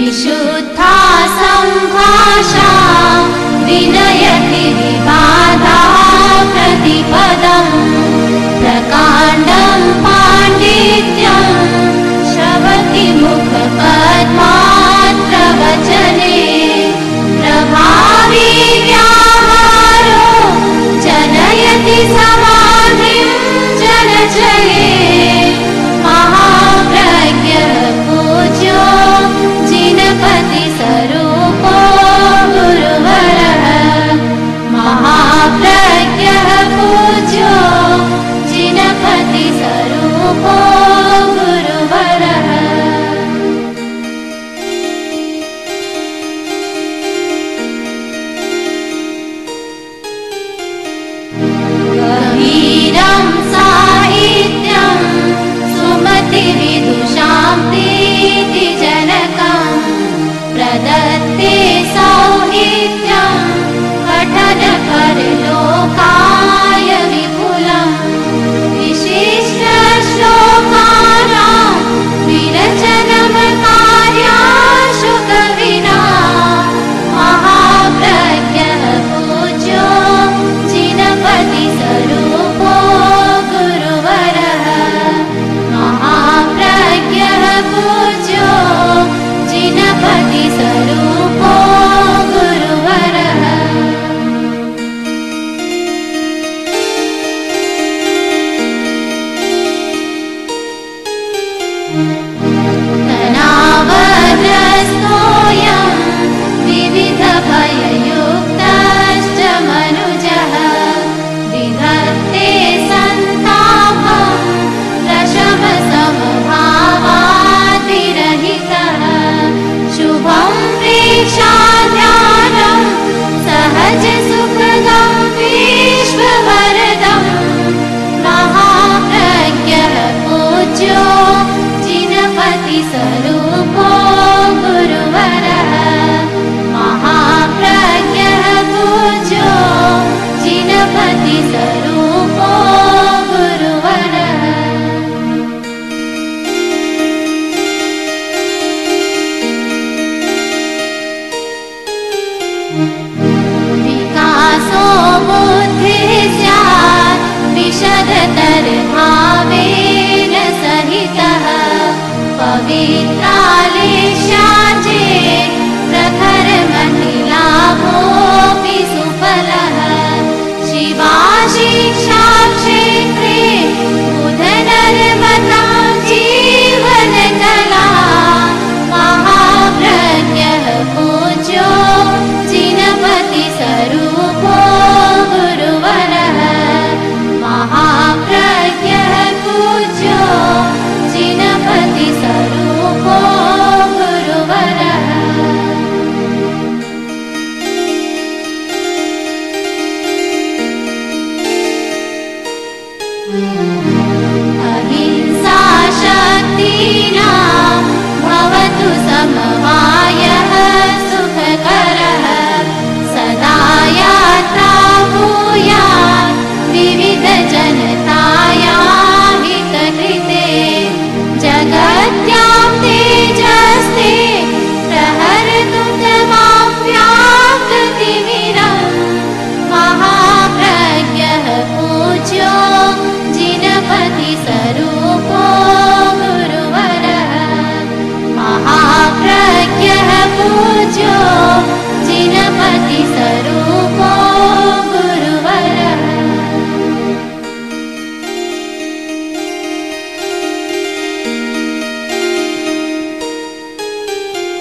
विशुद्धा सम्भाषा विनयति जिनपति स्वरूपो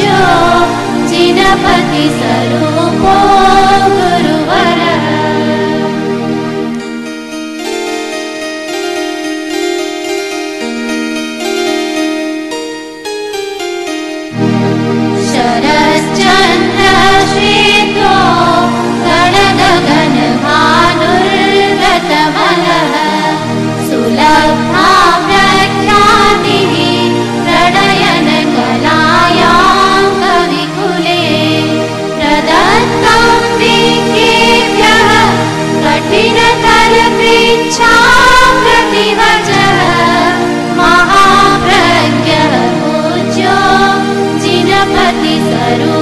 जो जिनपति सरूपो महाप्रज्ञ महाभ्रज्ञोजो जिनपति स्वरूप